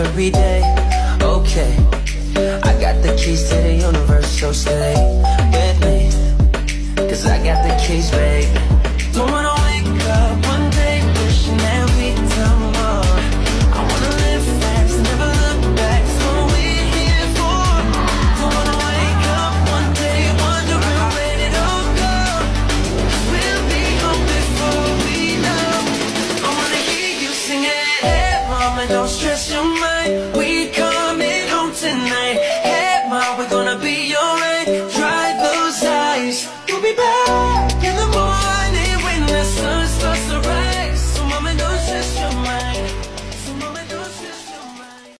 every day. Okay, I got the keys to the universe, so stay with me. Cause I got the keys, babe. Don't wanna wake up one day wishing that we come more I wanna live fast, never look back, So what we're here for Don't wanna wake up one day wondering where it all go We'll be home before we know. I wanna hear you sing it Hey mama, don't stress